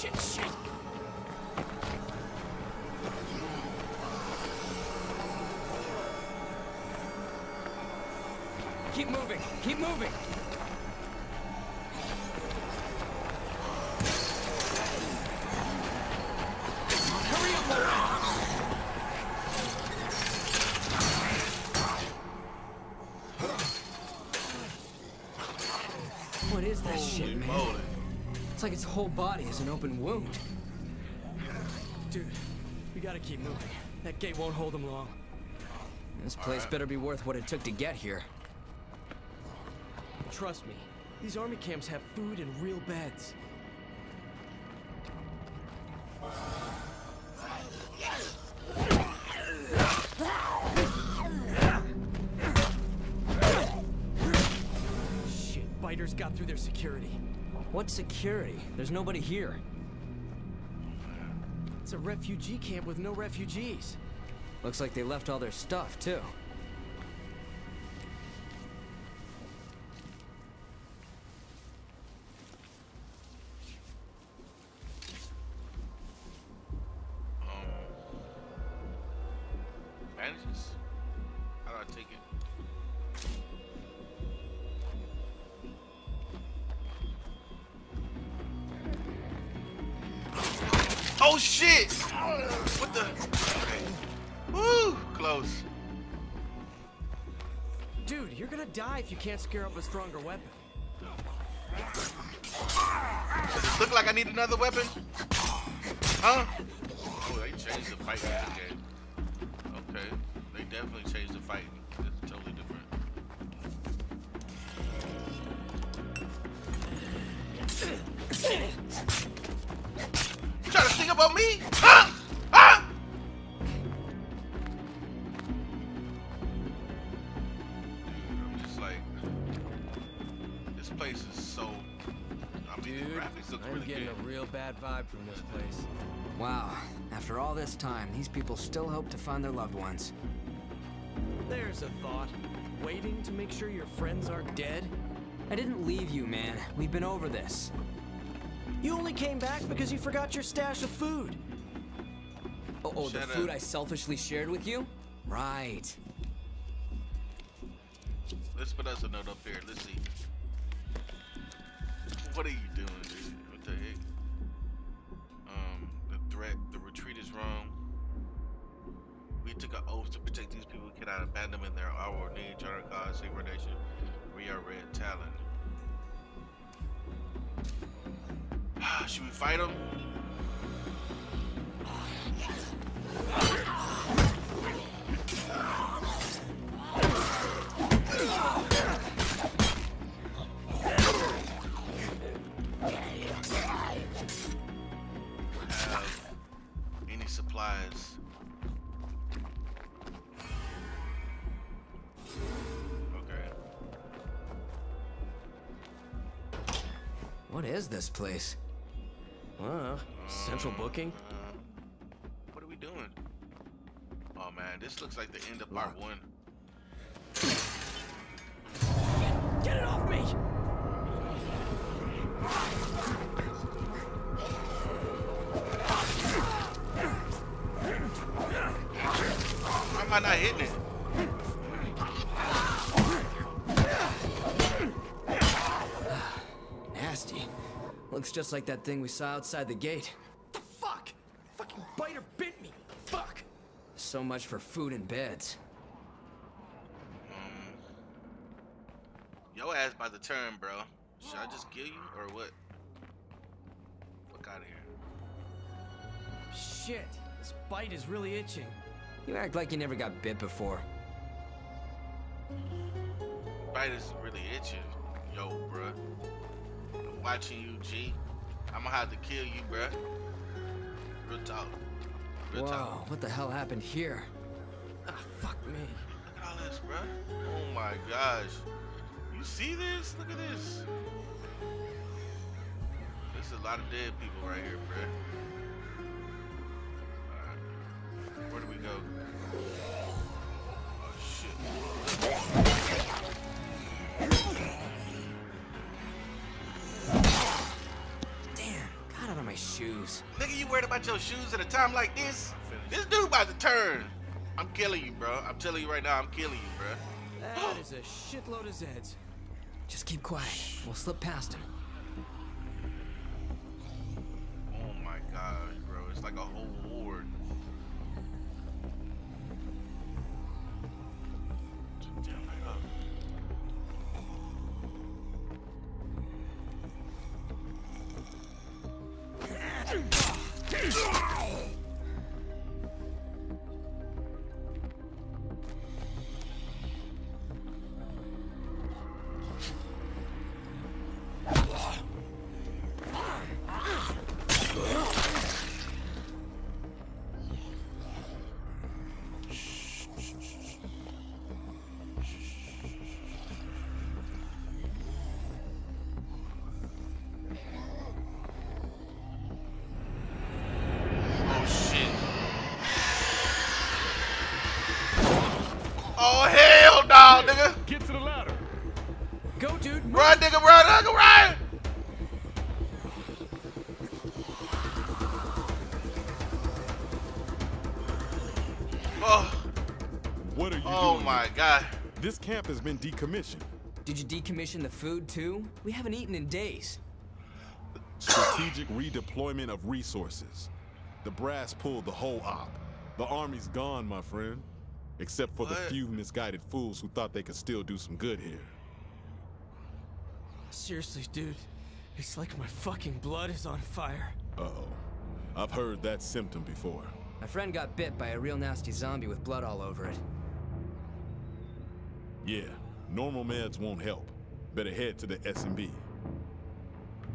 shit, shit. Keep moving, keep moving. It's like its whole body is an open wound. Dude, we gotta keep moving. That gate won't hold them long. This place better be worth what it took to get here. Trust me, these army camps have food and real beds. Shit, biters got through their security. What security? There's nobody here. It's a refugee camp with no refugees. Looks like they left all their stuff, too. Oh shit! What the? Okay. Woo! Close. Dude, you're gonna die if you can't scare up a stronger weapon. Does it look like I need another weapon? Huh? Oh, they changed the fight in. Okay. They definitely changed the fight. Bad from this place. Wow, after all this time, these people still hope to find their loved ones. There's a thought. Waiting to make sure your friends aren't dead? I didn't leave you, man. We've been over this. You only came back because you forgot your stash of food. Oh, oh the Shut food. I selfishly shared with you? Right. Let's put us a note up here. Let's see. What are you doing, dude? Protect these people. We cannot abandon them in their hour of need. Our cause, save our nation. We are Red Talon. Should we fight them? is this place? Uh, central booking? Uh, what are we doing? Oh man, this looks like the end of part one. Get it off me! Why am I not hitting it? Looks just like that thing we saw outside the gate. The fuck? Fucking biter bit me. Fuck. So much for food and beds. Hmm. Yo ass by the turn, bro. Should I just kill you or what? Fuck out of here. Shit. This bite is really itching. You act like you never got bit before. Bite is really itching. Yo, bruh. Watching you, G. I'm gonna have to kill you, bruh. Real talk. Real Whoa, talk. what the hell happened here? Ah, fuck me. Look at all this, bruh. Oh my gosh. You see this? Look at this. There's a lot of dead people right here, worried about your shoes at a time like this? This dude about to turn. I'm killing you, bro. I'm telling you right now, I'm killing you, bro. That is a shitload of Zeds. Just keep quiet. We'll slip past him. This camp has been decommissioned. Did you decommission the food too? We haven't eaten in days. Strategic redeployment of resources. The brass pulled the whole op. The army's gone, my friend. Except for the few misguided fools who thought they could still do some good here. Seriously, dude. It's like my fucking blood is on fire. Uh-oh. I've heard that symptom before. My friend got bit by a real nasty zombie with blood all over it. Yeah, normal meds won't help. Better head to the S&B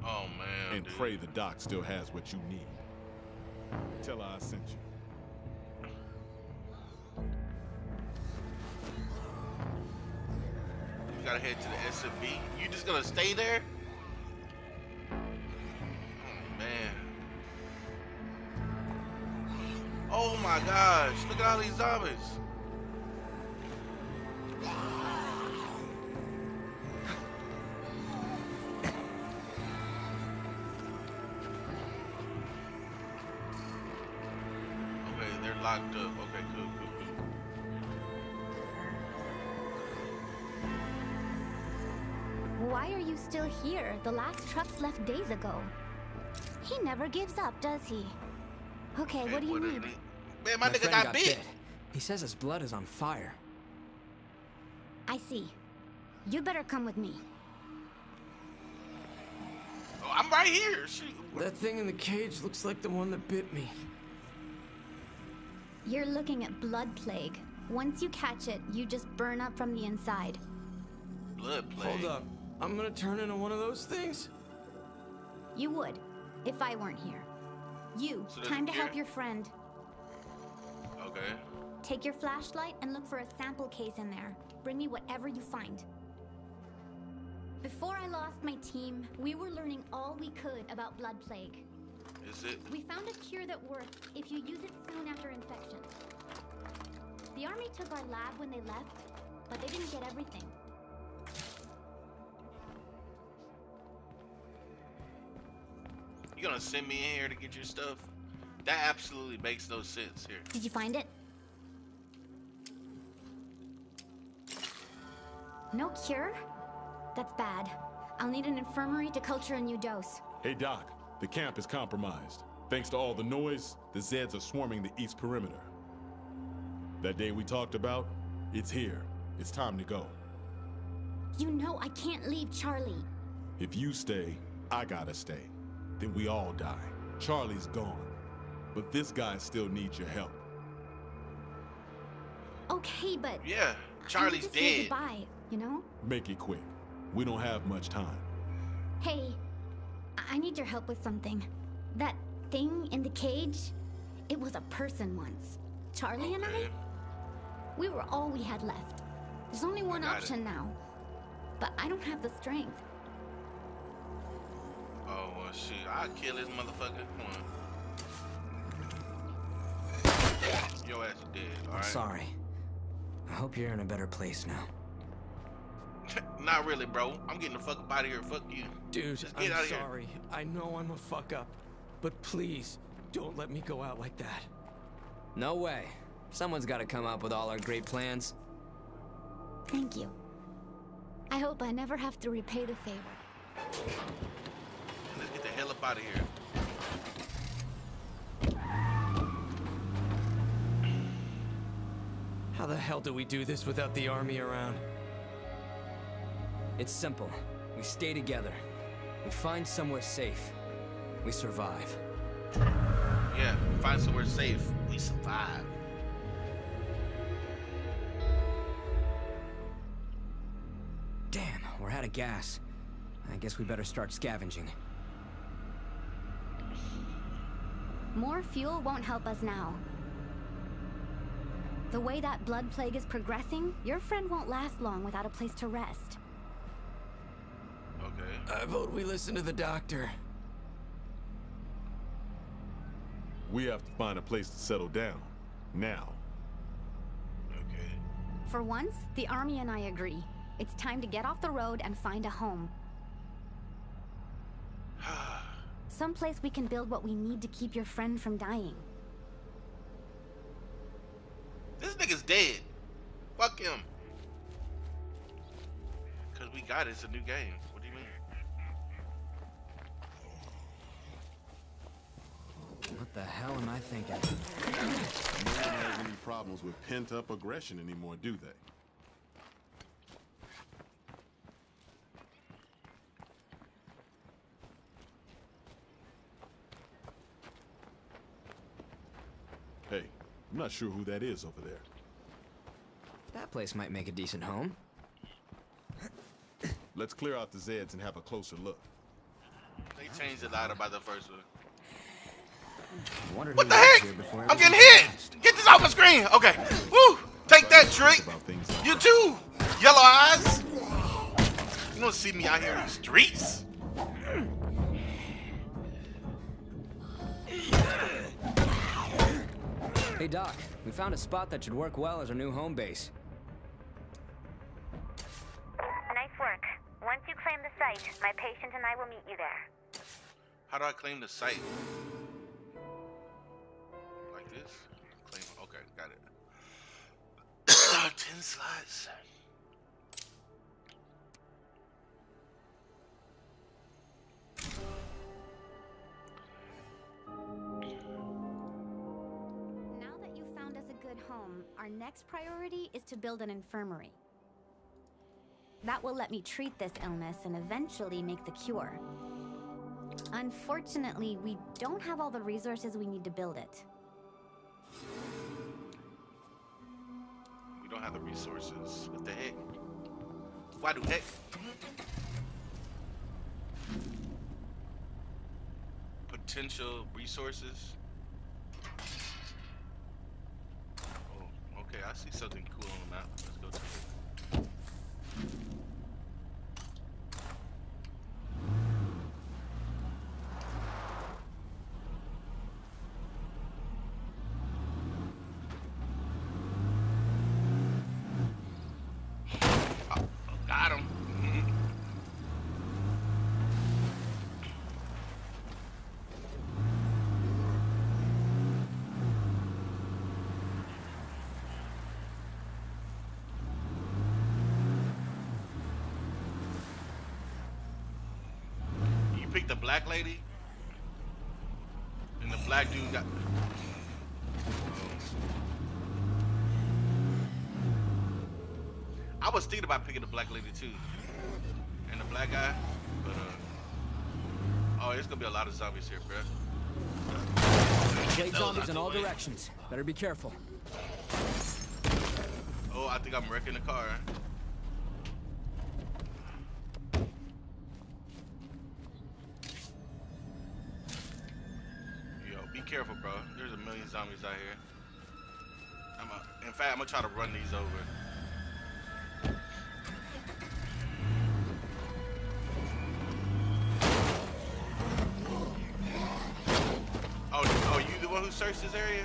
Oh man. and dude. pray the doc still has what you need. Tell her I sent you. You gotta head to the SMB. You just gonna stay there? Oh man. Oh my gosh, look at all these zombies. Ah, okay, they're locked up. Okay, cool, cool, cool. Why are you still here? The last trucks left days ago. He never gives up, does he? Okay, Hey, what do you need? Man, my, nigga friend got, bit. He says his blood is on fire. I see. You better come with me. Oh, I'm right here. Shoot. That thing in the cage looks like the one that bit me. You're looking at blood plague. Once you catch it, you just burn up from the inside. Blood plague. Hold up. I'm gonna turn into one of those things? You would, if I weren't here. You, So time to gear? help your friend. Okay. Take your flashlight and look for a sample case in there. Bring me whatever you find. Before I lost my team, we were learning all we could about blood plague. Is it? We found a cure that works if you use it soon after infection. The army took our lab when they left, but they didn't get everything. You gonna send me in here to get your stuff? That absolutely makes no sense here. Did you find it? No cure? That's bad. I'll need an infirmary to culture a new dose. Hey, Doc, the camp is compromised. Thanks to all the noise, the Zeds are swarming the east perimeter. That day we talked about, it's here. It's time to go. You know I can't leave Charlie. If you stay, I gotta stay. Then we all die. Charlie's gone. But this guy still needs your help. Okay, but Yeah, I need Charlie's to say dead. goodbye, you know? Make it quick. We don't have much time. Hey, I- I need your help with something. That thing in the cage, it was a person once. Charlie and I? We were all we had left. There's only one got it. option now. But I don't have the strength. Oh well, shit. I'll kill this motherfucker. Come on. Your ass is dead. All right. Sorry. I hope you're in a better place now. Not really, bro. I'm getting the fuck up out of here. Fuck you. Dude, Just get I'm outta here. sorry. I know I'm a fuck up. but please, don't let me go out like that. No way. Someone's gotta come up with all our great plans. Thank you. I hope I never have to repay the favor. Let's get the hell up out of here. How the hell do we do this without the army around? It's simple. We stay together. We find somewhere safe. We survive. Yeah, find somewhere safe. We survive. Damn, we're out of gas. I guess we better start scavenging. More fuel won't help us now. The way that blood plague is progressing, your friend won't last long without a place to rest. Okay. I vote we listen to the doctor. We have to find a place to settle down. Now. Okay. For once, the army and I agree. It's time to get off the road and find a home. Someplace we can build what we need to keep your friend from dying. This nigga's dead. Fuck him. Cause we got it. It's a new game. The hell am I thinking? No one has any problems with pent-up aggression anymore, do they? Hey, I'm not sure who that is over there. That place might make a decent home. Let's clear out the Zeds and have a closer look. They changed a lot about the first one. I wondered What the heck? I'm getting hit. Get this off my screen. Okay. Woo. Take that trick. About things like You too. Yellow eyes. You don't see me out here in the streets. Hey Doc, we found a spot that should work well as our new home base. Nice work. Once you claim the site, my patient and I will meet you there. How do I claim the site? Like this? Claim. Okay, got it. Ten slots. Now that you've found us a good home, our next priority is to build an infirmary. That will let me treat this illness and eventually make the cure. Unfortunately, we don't have all the resources we need to build it. Don't have the resources. What the heck? Why do heck? Potential resources. Oh, okay. I see something cool on the map. Let's go to it. Oh, got him. Mhm. You picked the black lady, and the black dude got. I was thinking about picking the black lady too, and the black guy, but uh, oh, there's gonna be a lot of zombies here, bro. Zombies in all way. directions. Better be careful. Oh, I think I'm wrecking the car. Yo, careful, bro. There's a million zombies out here. I'm a, in fact, I'm gonna try to run these over. Oh, oh, you the one who searched this area.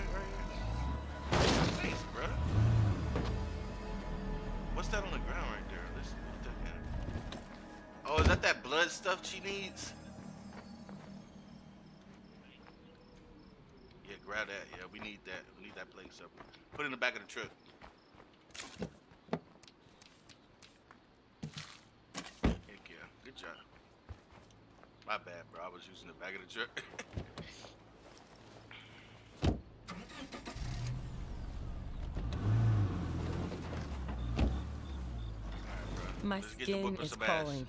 What's that on the ground right there? Let's. Oh, is that that blood stuff she needs? Grab that. Yeah, we need that. We need that plate. So put it in the back of the truck. Heck yeah. Good job. My bad, bro. I was using the back of the truck. My Let's get the skin is crawling.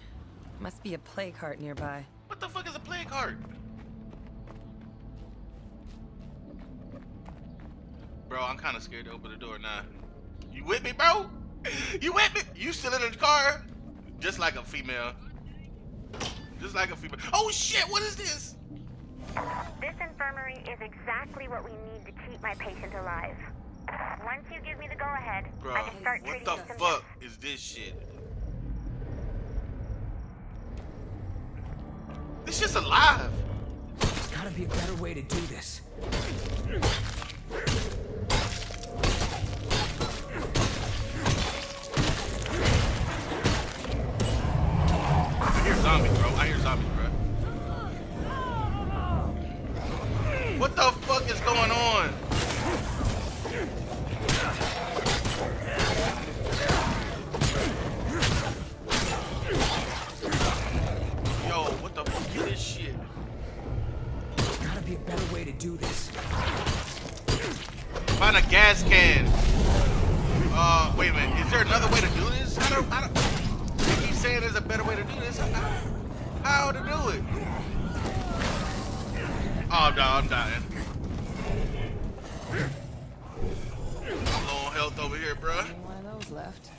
Must be a plague heart nearby. What the fuck is a plague heart? Bro, I'm kind of scared to open the door now. You with me, bro? You with me? You still in the car? Just like a female. Just like a female. Oh shit, what is this? This infirmary is exactly what we need to keep my patient alive. Once you give me the go-ahead, Bro, I can start what treating the the symptoms. fuck is this shit? This shit's alive. There's gotta be a better way to do this. Find a gas can. Uh, wait a minute. Is there another way to do this? I don't. I don't. They keep saying there's a better way to do this. How, how to do it? Oh no, I'm dying. I'm Low on health over here, bruh. One of those left.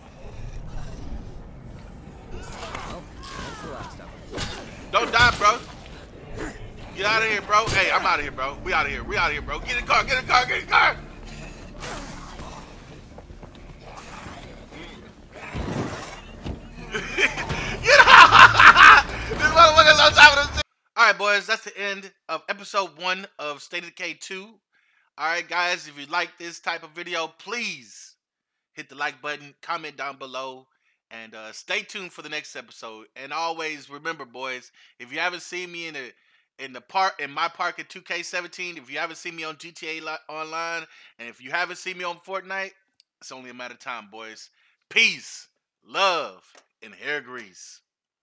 Oh, that's the last of. Don't die, bro. Get out of here, bro. Hey, I'm out of here, bro. We out of here. We out of here, bro. Get in the car. Get in the car. Get in the car. Get out! this motherfucker's on top of the shit. All right, boys. That's the end of episode one of State of Decay 2. All right, guys. If you like this type of video, please hit the like button, comment down below, and uh, stay tuned for the next episode. And always remember, boys, if you haven't seen me in the in the park in my park at 2K17, if you haven't seen me on GTA Li- Online, and if you haven't seen me on Fortnite, it's only a matter of time, boys. Peace, love, and hair grease.